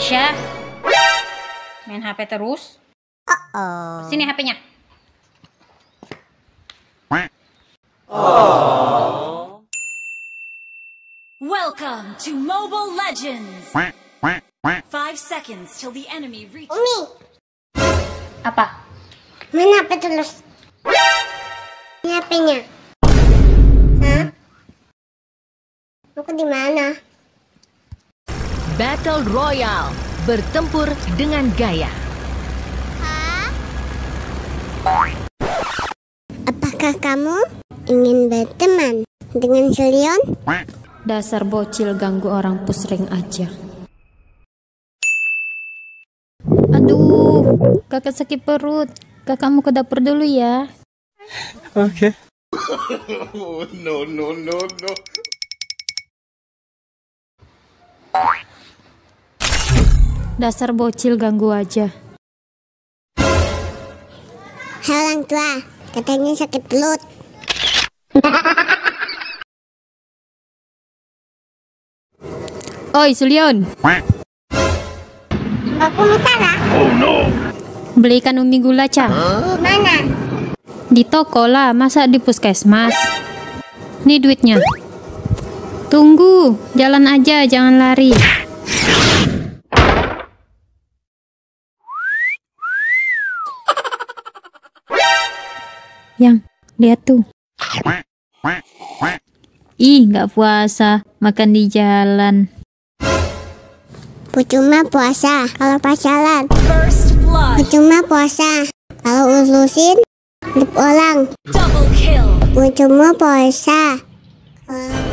Isya, main HP terus. Oh. Sini HP-nya. Welcome to Mobile Legends! Five seconds till the enemy reaches. Umi, Apa? main apa terus? Ini HP-nya. Hah? Aku di mana? Battle Royale. Bertempur dengan gaya. Apakah kamu ingin berteman dengan Selion? Dasar bocil ganggu orang pusring aja. Aduh, kakak sakit perut. Kakak mau ke dapur dulu ya. Okay. no, no, no, no. Dasar bocil ganggu aja. Hai orang tua, katanya sakit perut. Oi, Sulion. Aku Mutara, Belikan umi gula, Ca. mana? Di toko lah, masa di puskesmas? Nih duitnya. Tunggu, jalan aja, jangan lari. Yang, lihat tuh. Ih, nggak puasa, makan di jalan. Percuma puasa kalau pacaran. Percuma puasa kalau urusin hidup orang. Percuma puasa kalau